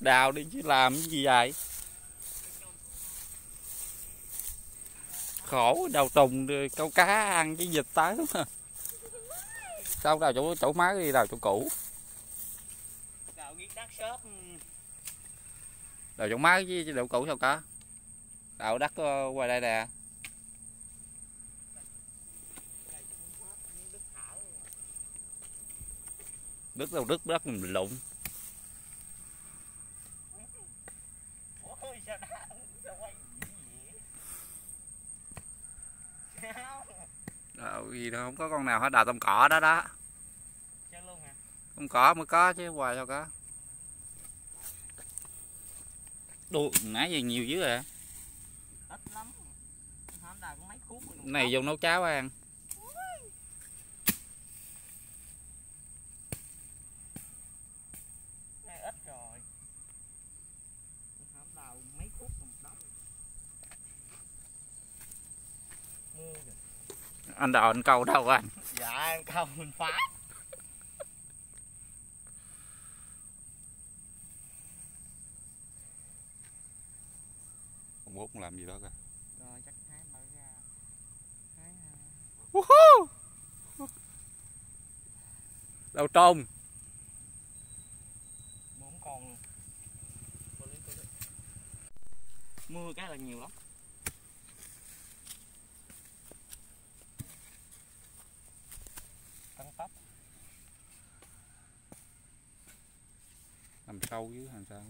đào đi chứ làm cái gì vậy? Khổ đào trùng câu cá ăn cái vịt tới mà sao đào chỗ chỗ má đi đào chỗ cũ. Đào đào chỗ má với đào cũ sao có đào đất ờ, qua đây nè. Đất đâu đất đất mình lụng ôi sao đã sao quay gì vậy sao đào gì đâu không có con nào hết đào tông cỏ đó đó. Chân luôn hả? Tông cỏ mới có chứ hoài sao có. Đu nãy giờ nhiều dữ à ít lắm. Hôm đào có mấy khúc rồi. Này vô nấu cháo ăn. Này ít rồi. Mấy khúc một đống mưa kìa anh đào anh câu đâu anh? Dạ em không mình phá. Ông út làm gì đó kìa. Rồi chắc hái mở ra. Hái à, đâu trôn bốn con luôn. Cô lấy cô lấy. mưa cái là nhiều lắm sâu dưới hàng sao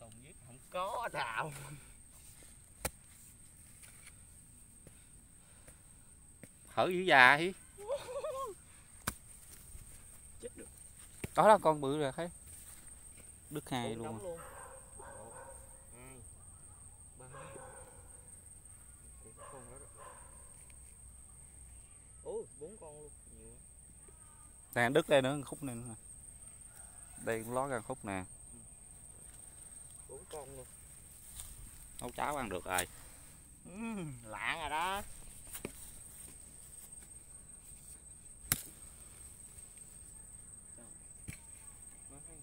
tùng viết không có nào hở dữ già hí. Chết được. Đó là con bự rồi thấy. Đứt hai luôn à. luôn bốn con luôn. Dạ. Nhiều đang đứt đây nữa khúc này nữa đây cũng ló ra khúc nè. Bốn con luôn. Nấu cháo ăn được rồi. Ừ, lạ rồi đó. Nó hay